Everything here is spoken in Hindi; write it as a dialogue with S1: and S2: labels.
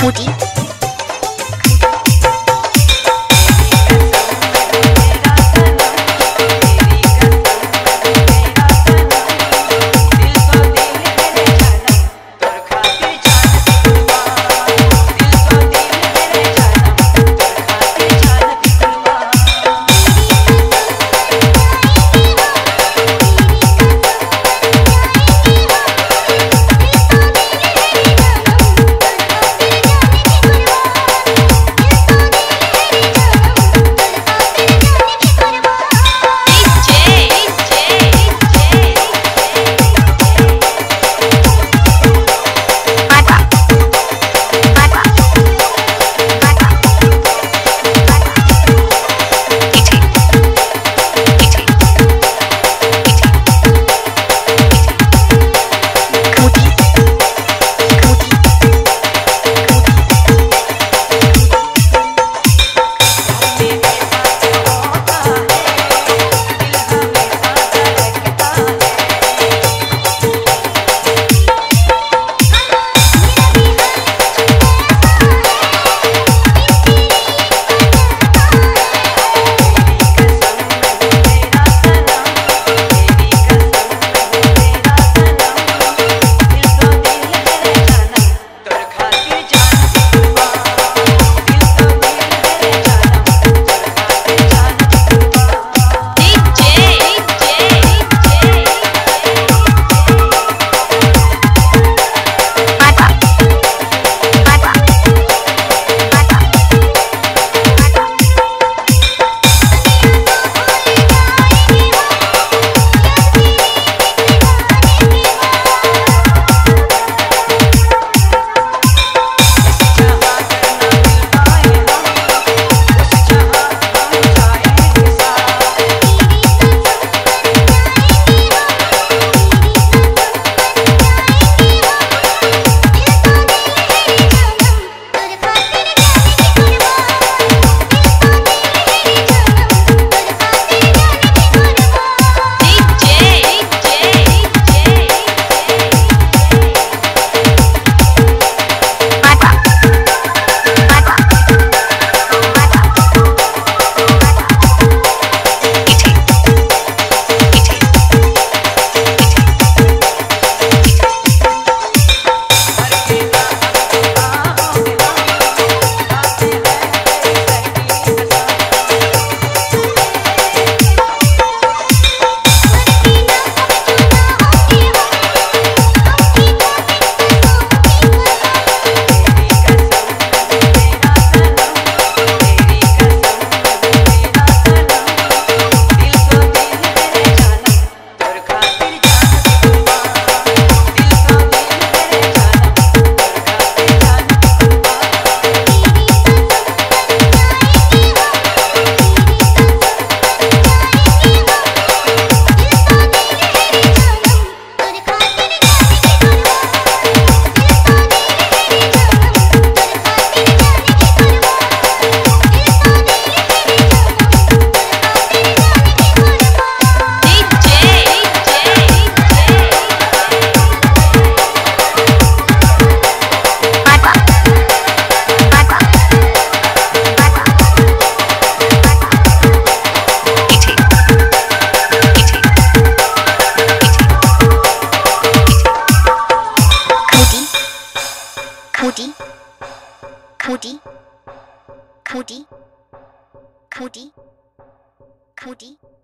S1: Booty. 코디 코디 코디 코디 코디.